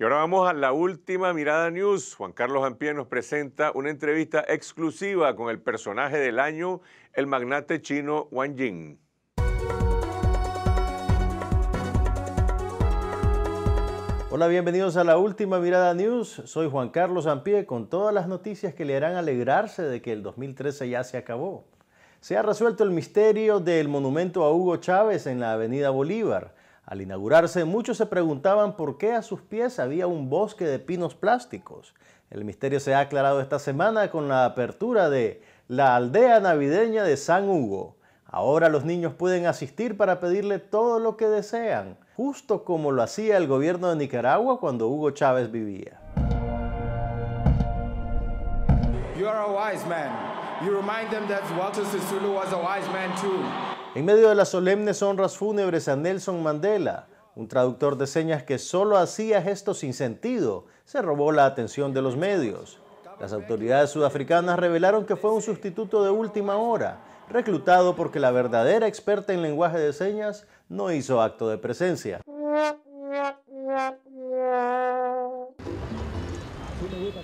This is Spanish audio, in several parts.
Y ahora vamos a la última mirada news. Juan Carlos Ampie nos presenta una entrevista exclusiva con el personaje del año, el magnate chino Wang Jing. Hola, bienvenidos a la última mirada news. Soy Juan Carlos Ampie con todas las noticias que le harán alegrarse de que el 2013 ya se acabó. Se ha resuelto el misterio del monumento a Hugo Chávez en la Avenida Bolívar. Al inaugurarse, muchos se preguntaban por qué a sus pies había un bosque de pinos plásticos. El misterio se ha aclarado esta semana con la apertura de la aldea navideña de San Hugo. Ahora los niños pueden asistir para pedirle todo lo que desean, justo como lo hacía el gobierno de Nicaragua cuando Hugo Chávez vivía. You are a wise man. You remind them that Walter Sisulu was a wise man too. En medio de las solemnes honras fúnebres a Nelson Mandela, un traductor de señas que solo hacía gestos sin sentido, se robó la atención de los medios. Las autoridades sudafricanas revelaron que fue un sustituto de última hora, reclutado porque la verdadera experta en lenguaje de señas no hizo acto de presencia.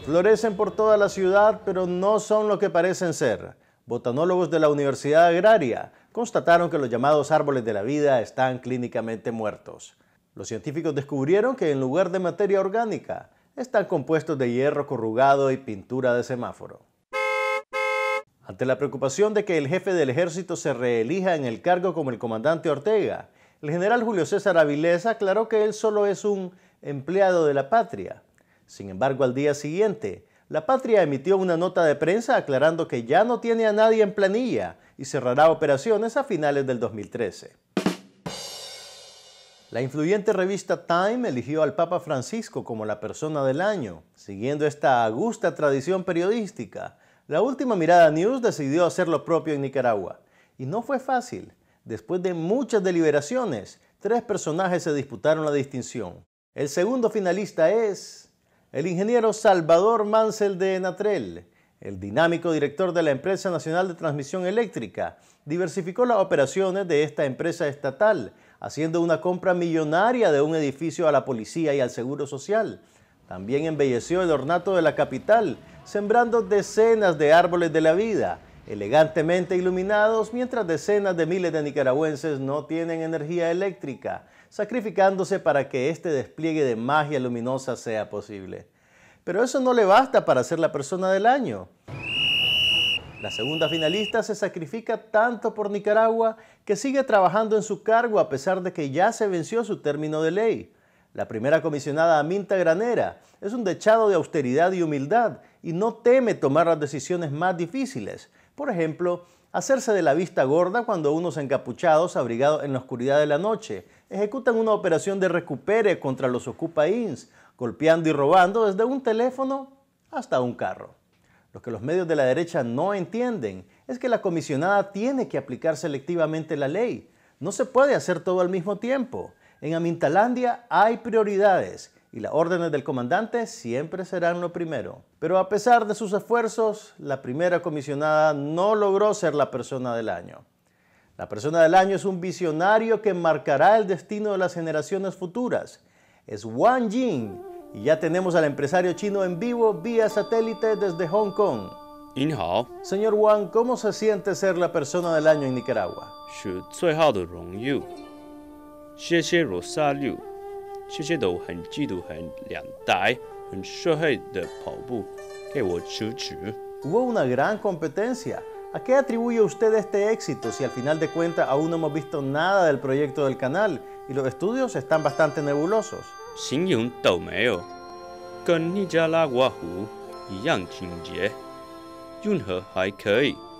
Florecen por toda la ciudad, pero no son lo que parecen ser. Botanólogos de la Universidad Agraria constataron que los llamados árboles de la vida están clínicamente muertos. Los científicos descubrieron que en lugar de materia orgánica, están compuestos de hierro corrugado y pintura de semáforo. Ante la preocupación de que el jefe del ejército se reelija en el cargo como el comandante Ortega, el general Julio César Avilés aclaró que él solo es un empleado de la patria. Sin embargo, al día siguiente, la patria emitió una nota de prensa aclarando que ya no tiene a nadie en planilla y cerrará operaciones a finales del 2013. La influyente revista Time eligió al Papa Francisco como la persona del año. Siguiendo esta augusta tradición periodística, la última mirada News decidió hacer lo propio en Nicaragua. Y no fue fácil. Después de muchas deliberaciones, tres personajes se disputaron la distinción. El segundo finalista es el ingeniero Salvador Mansell de Natrel, el dinámico director de la Empresa Nacional de Transmisión Eléctrica, diversificó las operaciones de esta empresa estatal, haciendo una compra millonaria de un edificio a la policía y al Seguro Social. También embelleció el ornato de la capital, sembrando decenas de árboles de la vida, elegantemente iluminados, mientras decenas de miles de nicaragüenses no tienen energía eléctrica, sacrificándose para que este despliegue de magia luminosa sea posible. Pero eso no le basta para ser la persona del año. La segunda finalista se sacrifica tanto por Nicaragua que sigue trabajando en su cargo a pesar de que ya se venció su término de ley. La primera comisionada Aminta Granera es un dechado de austeridad y humildad y no teme tomar las decisiones más difíciles. Por ejemplo, hacerse de la vista gorda cuando unos encapuchados, abrigados en la oscuridad de la noche, ejecutan una operación de recupere contra los ocupaíns golpeando y robando desde un teléfono hasta un carro. Lo que los medios de la derecha no entienden es que la comisionada tiene que aplicar selectivamente la ley. No se puede hacer todo al mismo tiempo. En Amintalandia hay prioridades y las órdenes del comandante siempre serán lo primero. Pero a pesar de sus esfuerzos, la primera comisionada no logró ser la persona del año. La persona del año es un visionario que marcará el destino de las generaciones futuras es Wang Jing y ya tenemos al empresario chino en vivo vía satélite desde Hong Kong. Señor Wang, ¿cómo se siente ser la persona del año en Nicaragua? Hubo una gran competencia. ¿A qué atribuye usted este éxito si al final de cuentas aún no hemos visto nada del proyecto del canal y los estudios están bastante nebulosos?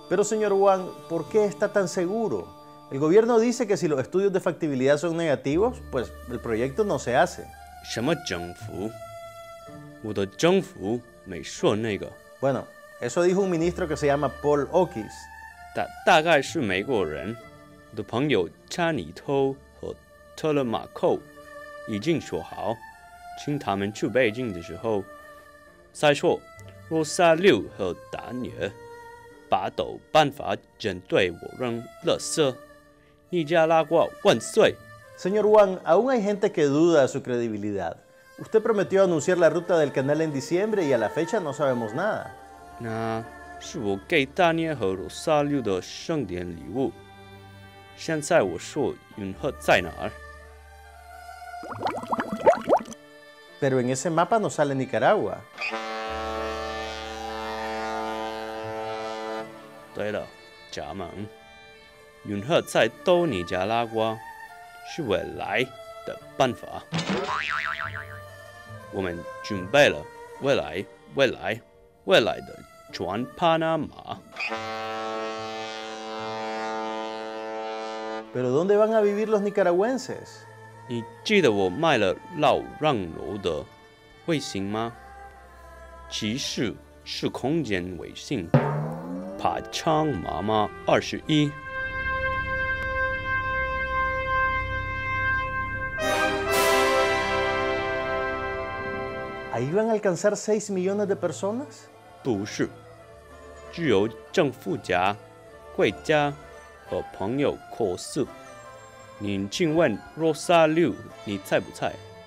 Pero señor Wang, ¿por qué está tan seguro? El gobierno dice que si los estudios de factibilidad son negativos, pues el proyecto no se hace. Bueno, eso dijo un ministro que se llama Paul Oakes. Señor Wang, aún hay gente que duda de su credibilidad. Usted prometió anunciar la ruta del canal en diciembre y a la fecha no sabemos nada. 那是我给大年和罗萨六的圣典礼物。现在我说云鹤在哪儿？ Pero en ese mapa no sale Nicaragua. 对了，家门， 云鹤在多尼加拉瓜是未来的办法。我们准备了未来、未来、未来的全巴拿马。Pero ¿dónde van a vivir los nicaragüenses? 你记得我卖了老让楼的卫星吗？其实是空间卫星，爬昌妈妈二十一。¿Ahí van a alcanzar 6 millones de personas?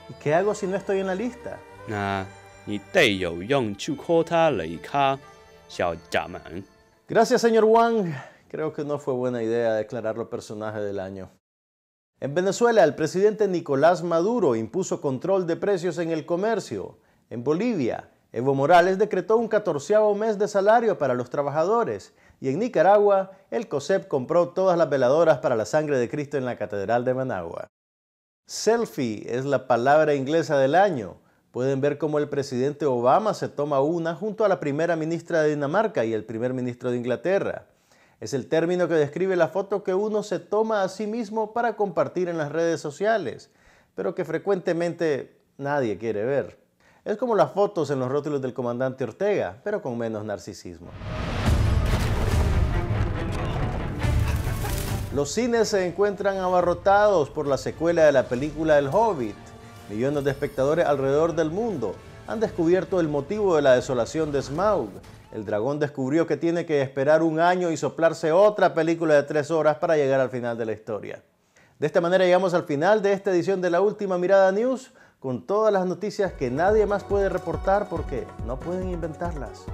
¿Y qué hago si no estoy en la lista? Gracias, señor Wang. Creo que no fue buena idea declararlo personaje del año. En Venezuela, el presidente Nicolás Maduro impuso control de precios en el comercio en Bolivia, Evo Morales decretó un catorceavo mes de salario para los trabajadores. Y en Nicaragua, el COSEP compró todas las veladoras para la sangre de Cristo en la Catedral de Managua. Selfie es la palabra inglesa del año. Pueden ver cómo el presidente Obama se toma una junto a la primera ministra de Dinamarca y el primer ministro de Inglaterra. Es el término que describe la foto que uno se toma a sí mismo para compartir en las redes sociales, pero que frecuentemente nadie quiere ver. Es como las fotos en los rótulos del comandante Ortega, pero con menos narcisismo. Los cines se encuentran abarrotados por la secuela de la película El Hobbit. Millones de espectadores alrededor del mundo han descubierto el motivo de la desolación de Smaug. El dragón descubrió que tiene que esperar un año y soplarse otra película de tres horas para llegar al final de la historia. De esta manera llegamos al final de esta edición de la Última Mirada News con todas las noticias que nadie más puede reportar porque no pueden inventarlas.